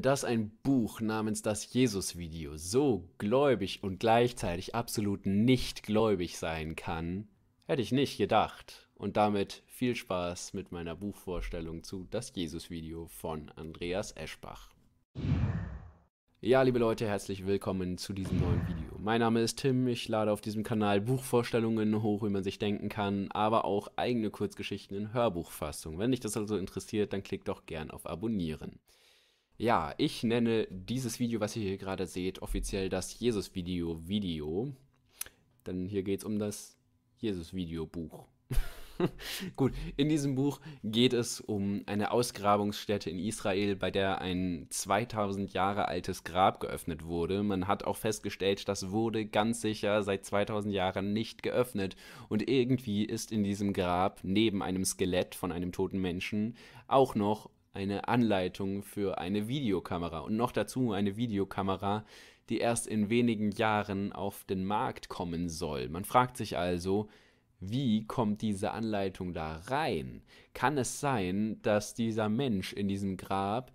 dass ein Buch namens das Jesus-Video so gläubig und gleichzeitig absolut nicht gläubig sein kann, hätte ich nicht gedacht. Und damit viel Spaß mit meiner Buchvorstellung zu Das Jesus-Video von Andreas Eschbach. Ja, liebe Leute, herzlich willkommen zu diesem neuen Video. Mein Name ist Tim, ich lade auf diesem Kanal Buchvorstellungen hoch, wie man sich denken kann, aber auch eigene Kurzgeschichten in Hörbuchfassung. Wenn dich das also interessiert, dann klick doch gern auf Abonnieren. Ja, ich nenne dieses Video, was ihr hier gerade seht, offiziell das Jesus-Video Video. Denn hier geht es um das Jesus-Video-Buch. Gut, in diesem Buch geht es um eine Ausgrabungsstätte in Israel, bei der ein 2000 Jahre altes Grab geöffnet wurde. Man hat auch festgestellt, das wurde ganz sicher seit 2000 Jahren nicht geöffnet. Und irgendwie ist in diesem Grab neben einem Skelett von einem toten Menschen auch noch eine Anleitung für eine Videokamera und noch dazu eine Videokamera, die erst in wenigen Jahren auf den Markt kommen soll. Man fragt sich also, wie kommt diese Anleitung da rein? Kann es sein, dass dieser Mensch in diesem Grab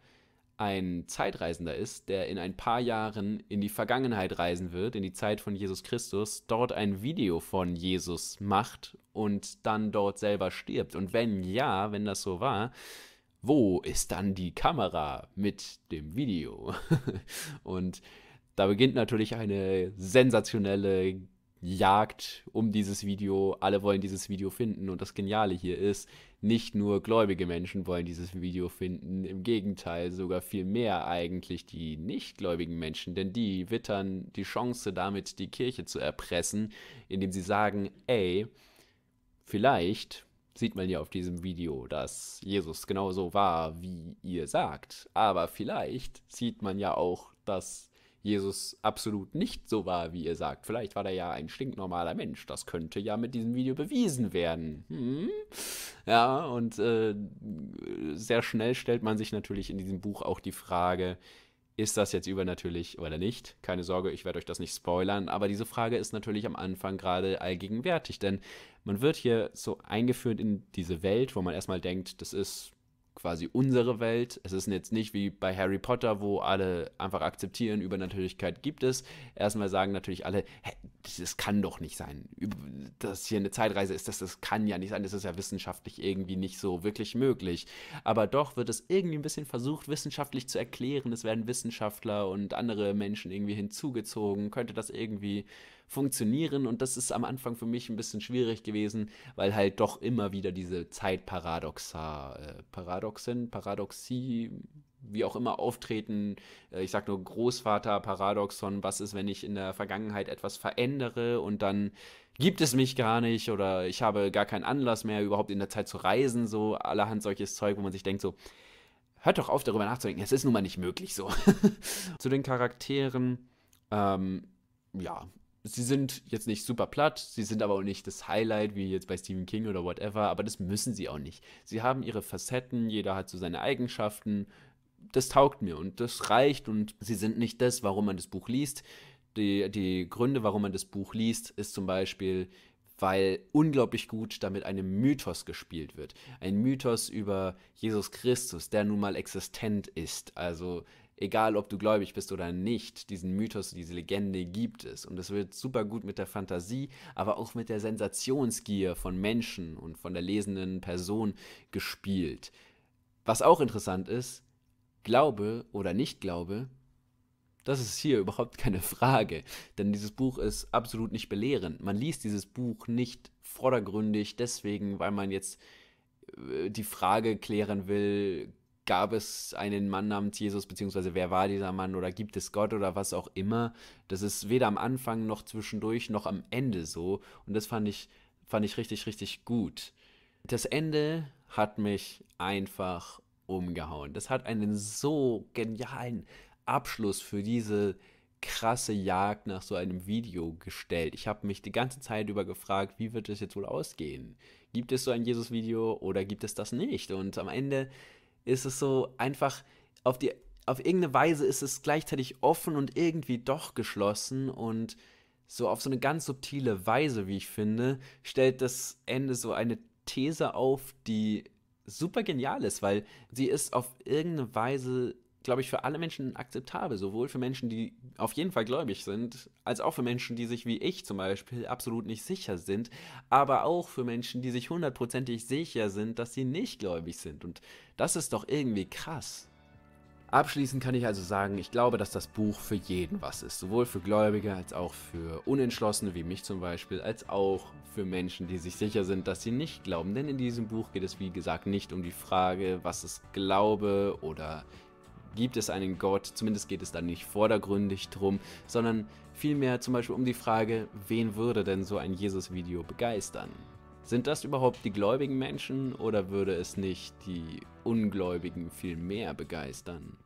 ein Zeitreisender ist, der in ein paar Jahren in die Vergangenheit reisen wird, in die Zeit von Jesus Christus, dort ein Video von Jesus macht und dann dort selber stirbt? Und wenn ja, wenn das so war, wo ist dann die Kamera mit dem Video? und da beginnt natürlich eine sensationelle Jagd um dieses Video. Alle wollen dieses Video finden und das Geniale hier ist, nicht nur gläubige Menschen wollen dieses Video finden, im Gegenteil, sogar viel mehr eigentlich die nichtgläubigen Menschen, denn die wittern die Chance damit, die Kirche zu erpressen, indem sie sagen, ey, vielleicht sieht man ja auf diesem Video, dass Jesus genauso war, wie ihr sagt. Aber vielleicht sieht man ja auch, dass Jesus absolut nicht so war, wie ihr sagt. Vielleicht war er ja ein stinknormaler Mensch. Das könnte ja mit diesem Video bewiesen werden. Hm? Ja, und äh, sehr schnell stellt man sich natürlich in diesem Buch auch die Frage, ist das jetzt übernatürlich oder nicht? Keine Sorge, ich werde euch das nicht spoilern, aber diese Frage ist natürlich am Anfang gerade allgegenwärtig, denn man wird hier so eingeführt in diese Welt, wo man erstmal denkt, das ist quasi unsere Welt. Es ist jetzt nicht wie bei Harry Potter, wo alle einfach akzeptieren, Übernatürlichkeit gibt es. Erstmal sagen natürlich alle, das kann doch nicht sein. Dass hier eine Zeitreise ist, das, das kann ja nicht sein. Das ist ja wissenschaftlich irgendwie nicht so wirklich möglich. Aber doch wird es irgendwie ein bisschen versucht, wissenschaftlich zu erklären. Es werden Wissenschaftler und andere Menschen irgendwie hinzugezogen. Könnte das irgendwie funktionieren. Und das ist am Anfang für mich ein bisschen schwierig gewesen, weil halt doch immer wieder diese Zeitparadoxa, äh, Paradoxen, Paradoxie, wie auch immer auftreten. Äh, ich sag nur Großvater-Paradoxon, was ist, wenn ich in der Vergangenheit etwas verändere und dann gibt es mich gar nicht oder ich habe gar keinen Anlass mehr, überhaupt in der Zeit zu reisen, so allerhand solches Zeug, wo man sich denkt, so, hört doch auf, darüber nachzudenken, es ist nun mal nicht möglich so. zu den Charakteren, ähm, ja, sie sind jetzt nicht super platt, sie sind aber auch nicht das Highlight, wie jetzt bei Stephen King oder whatever, aber das müssen sie auch nicht. Sie haben ihre Facetten, jeder hat so seine Eigenschaften. Das taugt mir und das reicht und sie sind nicht das, warum man das Buch liest. Die, die Gründe, warum man das Buch liest, ist zum Beispiel, weil unglaublich gut damit einem Mythos gespielt wird. Ein Mythos über Jesus Christus, der nun mal existent ist. Also egal ob du gläubig bist oder nicht, diesen Mythos, diese Legende gibt es. Und es wird super gut mit der Fantasie, aber auch mit der Sensationsgier von Menschen und von der lesenden Person gespielt. Was auch interessant ist, Glaube oder Nicht-Glaube, das ist hier überhaupt keine Frage, denn dieses Buch ist absolut nicht belehrend. Man liest dieses Buch nicht vordergründig deswegen, weil man jetzt äh, die Frage klären will, gab es einen Mann namens Jesus, beziehungsweise wer war dieser Mann oder gibt es Gott oder was auch immer. Das ist weder am Anfang noch zwischendurch noch am Ende so. Und das fand ich, fand ich richtig, richtig gut. Das Ende hat mich einfach umgehauen. Das hat einen so genialen Abschluss für diese krasse Jagd nach so einem Video gestellt. Ich habe mich die ganze Zeit über gefragt, wie wird es jetzt wohl ausgehen? Gibt es so ein Jesus-Video oder gibt es das nicht? Und am Ende ist es so einfach auf die auf irgendeine Weise ist es gleichzeitig offen und irgendwie doch geschlossen und so auf so eine ganz subtile Weise, wie ich finde, stellt das Ende so eine These auf, die super genial ist, weil sie ist auf irgendeine Weise glaube ich, für alle Menschen akzeptabel. Sowohl für Menschen, die auf jeden Fall gläubig sind, als auch für Menschen, die sich wie ich zum Beispiel absolut nicht sicher sind, aber auch für Menschen, die sich hundertprozentig sicher sind, dass sie nicht gläubig sind. Und das ist doch irgendwie krass. Abschließend kann ich also sagen, ich glaube, dass das Buch für jeden was ist. Sowohl für Gläubige als auch für Unentschlossene wie mich zum Beispiel, als auch für Menschen, die sich sicher sind, dass sie nicht glauben. Denn in diesem Buch geht es, wie gesagt, nicht um die Frage, was ist Glaube oder gibt es einen Gott, zumindest geht es dann nicht vordergründig drum, sondern vielmehr zum Beispiel um die Frage, wen würde denn so ein Jesus-Video begeistern? Sind das überhaupt die gläubigen Menschen oder würde es nicht die Ungläubigen viel mehr begeistern?